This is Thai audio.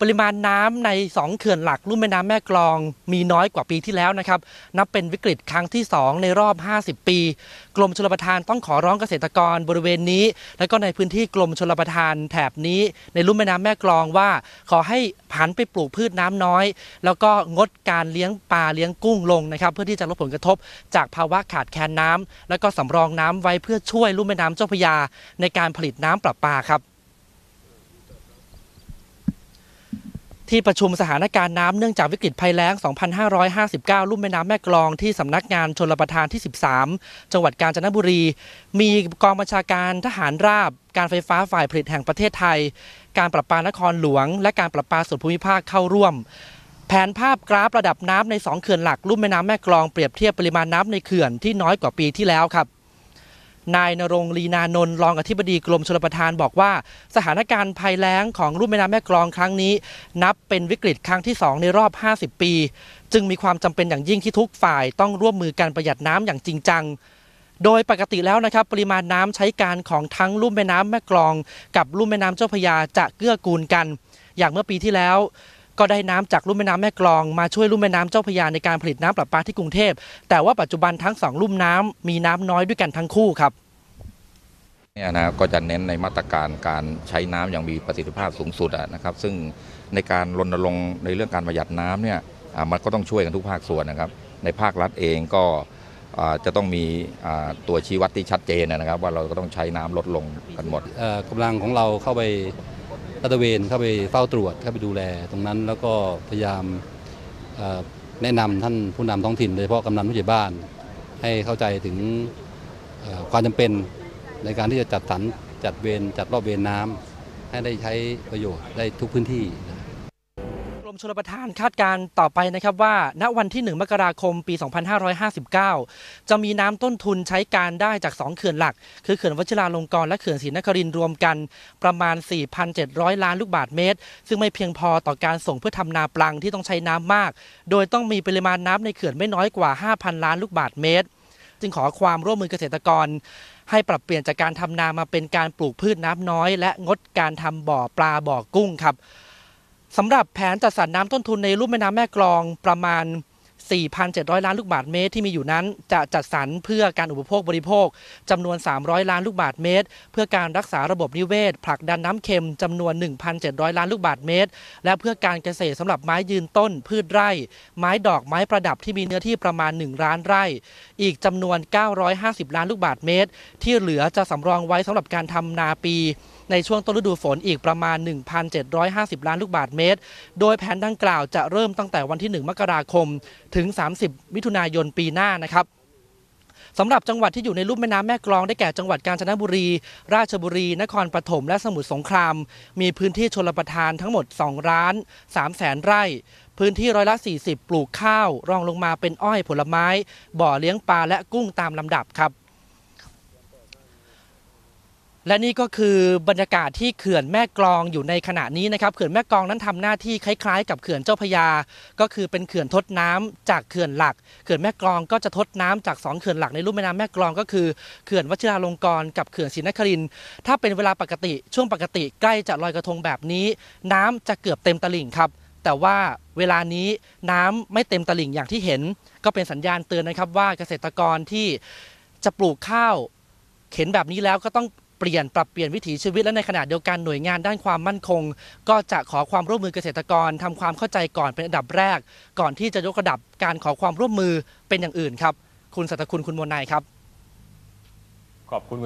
ปริมาณน้ำใน 2 เขื่อนหลักลุ่มแม่น้ำแม่กลอง มีน้อยกว่าปีที่แล้วนะครับ นับเป็นวิกฤตครั้งที่ 2 ในรอบ 50 ปี กรมชลประทานต้องขอร้องเกษตรกรบริเวณนี้ และก็ในพื้นที่กรมชลประทานแถบนี้ ในลุ่มแม่น้ำแม่กลองว่า ขอให้ผันไปปลูกพืชน้ำน้อย แล้วก็งดการเลี้ยงปลาเลี้ยงกุ้งลงนะครับเพื่อที่จะลดผลกระทบ จากภาวะขาดแคลนน้ำแล้วก็สำรองน้ำไว้เพื่อช่วยลุ่มแม่น้ำเจ้าพระยา ในการผลิตน้ำประปาครับ ที่ประชุมสถานการณ์น้ำเนื่องจากวิกฤตภัยแล้ง 2559 ลุ่มแม่น้ำแม่กลองที่สำนักงานชนรประทานที่ 13 จังหวัดกาญจนบุรี มีกองบัญชาการทหารราบ การไฟฟ้าฝ่ายผลิตแห่งประเทศไทย การประปานครหลวง และการประปาส่วนภูมิภาคเข้าร่วม แผนภาพกราฟระดับน้ำใน 2 เขื่อนหลักลุ่มแม่น้ำแม่กลองเปรียบเทียบปริมาณน้ำในเขื่อนที่น้อยกว่าปีที่แล้วครับ นายนรงลีนานนท์รองอธิบดีกรมชลประทานบอกว่า สถานการณ์ภัยแล้งของรุ่มแม่น้ำแม่กลองครั้งนี้ นับเป็นวิกฤตครั้งที่ 2 ในรอบ 50 ปี จึงมีความจำเป็นอย่างยิ่งที่ทุกฝ่ายต้องร่วมมือการประหยัดน้ำอย่างจริงจังโดยปกติแล้วนะครับปริมาณน้ำใช้การของทั้งลุ่มแม่น้ำแม่กลอง กับลุ่มแม่น้ำเจ้าพยาจะเกื้อกูลกัน อย่างเมื่อปีที่แล้ว ก็ได้น้ำจากลุ่มแม่น้ำแม่กลองมาช่วยลุ่มแม่น้ำเจ้าพระยาในการผลิตน้ำประปาที่กรุงเทพ แต่ว่าปัจจุบันทั้งสองลุ่มน้ำมีน้ำน้อยด้วยกันทั้งคู่ครับเนี่ยนะก็จะเน้นในมาตรการการใช้น้ำอย่างมีประสิทธิภาพสูงสุดอะนะครับ ซึ่งในการรณรงค์ในเรื่องการประหยัดน้ำเนี่ยอ่ามันก็ต้องช่วยกันทุกภาคส่วนนะครับ ในภาครัฐเองก็อ่าจะต้องมีอ่าตัวชี้วัดที่ชัดเจนนะครับ ว่าเราก็ต้องใช้น้ำลดลงกันหมดเอ่อกำลังของเราเข้าไป ลาดตระเวนเข้าไปเฝ้าตรวจเข้าไปดูแลตรงนั้นแล้วก็พยายามแนะนำท่านผู้นำท้องถิ่นโดยเฉพาะกำนันผู้ใหญ่บ้าน ให้เข้าใจถึงความจำเป็นในการที่จะจัดสรรจัดเวรจัดรอบเวรน้ำให้ได้ใช้ประโยชน์ได้ทุกพื้นที่ ชลประทานคาดการ์ต่อไปนะครับว่า ณวันที่ 1 มกราคมปี 2559 จะมีน้ำต้นทุนใช้การได้จาก 2 เขื่อนหลัก คือเขื่อนวชิราลงกรณ์และเขื่อนศรีนครินทร์รวมกันประมาณ 4,700 ล้านลูกบาศก์เมตร ซึ่งไม่เพียงพอต่อการส่งเพื่อทำนาปลังที่ต้องใช้น้ำมาก โดยต้องมีปริมาณน้ำในเขื่อนไม่น้อยกว่า 5,000 ล้านลูกบาศก์เมตร จึงขอความร่วมมือเกษตรกรให้ปรับเปลี่ยนจากการทำนามาเป็นการปลูกพืชน้ำน้อย และงดการทำบ่อปลาบ่อกุ้งครับ สำหรับแผนจัดสรรน้ำต้นทุนในลุ่มแม่น้ำแม่กลองประมาณ 4,700 ล้านลูกบาศก์เมตรที่มีอยู่นั้น จะจัดสรรเพื่อการอุปโภคบริโภคจำนวน 300 ล้านลูกบาศก์เมตร เพื่อการรักษาระบบนิเวศ ผลักดันน้ำเค็มจำนวน 1,700 ล้านลูกบาศก์เมตร และเพื่อการเกษตรสำหรับไม้ยืนต้น พืชไร่ ไม้ดอกไม้ประดับที่มีเนื้อที่ประมาณ 1 ล้านไร่ อีกจำนวน 950 ล้านลูกบาศก์เมตร ที่เหลือจะสำรองไว้สำหรับการทำนาปี ในช่วงต้นฤดูฝนอีกประมาณ 1,750 ล้านลูกบาศก์เมตร โดยแผนดังกล่าวจะเริ่มตั้งแต่วันที่ 1 มกราคม ถึง 30 มิถุนายนปีหน้านะครับสำหรับจังหวัดที่อยู่ในลุ่มแม่น้ำแม่กลองได้แก่จังหวัดกาญจนบุรี ราชบุรี นครปฐมและสมุทรสงคราม มีพื้นที่ชลประทานทั้งหมด2ล้าน 3 แสนไร่ พื้นที่ร้อยละ 40 ปลูกข้าว รองลงมาเป็นอ้อยผลไม้ บ่อเลี้ยงปลาและกุ้งตามลำดับครับ และนี่ก็คือบรรยากาศที่เขื่อนแม่กลองอยู่ในขณะนี้นะครับเขื่อนแม่กลองนั้นทำหน้าที่คล้ายๆ กับเขื่อนเจ้าพยา ก็คือเป็นเขื่อนทดน้ำจากเขื่อนหลักเขื่อนแม่กลองก็จะทดน้ำจากสองเขื่อนหลักในลุ่มแม่น้ำแม่กลองก็คือเขื่อนวชิราลงกรณ์กับเขื่อนศรีนครินถ้าเป็นเวลาปกติช่วงปกติใกล้จะลอยกระทงแบบนี้ น้ำจะเกือบเต็มตลิ่งครับแต่ว่าเวลานี้น้ำไม่เต็มตลิ่งอย่างที่เห็น ก็เป็นสัญญาณเตือนนะครับว่าเกษตรกรที่จะปลูกข้าวเห็นแบบนี้แล้วก็ต้อง เปลี่ยนปรับเปลี่ยนวิถีชีวิตและในขณะเดียวกันหน่วยงานด้านความมั่นคง ก็จะขอความร่วมมือเกษตรกรทำความเข้าใจก่อนเป็นอันดับแรก ก่อนที่จะยกระดับการขอความร่วมมือเป็นอย่างอื่นครับ คุณสัตคุณคุณมนนายครับขอบคุณ